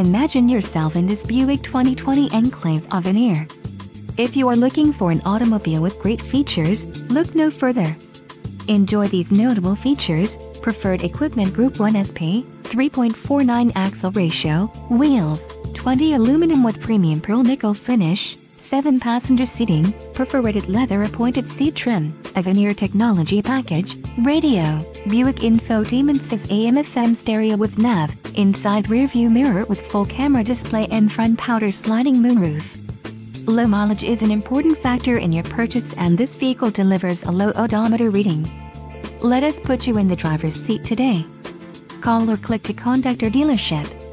Imagine yourself in this Buick 2020 Enclave Avenir. If you are looking for an automobile with great features, look no further. Enjoy these notable features, preferred equipment Group 1 SP, 3.49 axle ratio, wheels, 20 aluminum with premium pearl nickel finish, 7 passenger seating, perforated leather appointed seat trim, Avenir technology package, radio, Buick infotainment 6 AM FM stereo with nav, inside rear view mirror with full camera display and front powder sliding moonroof. Low mileage is an important factor in your purchase and this vehicle delivers a low odometer reading. Let us put you in the driver's seat today. Call or click to contact our dealership.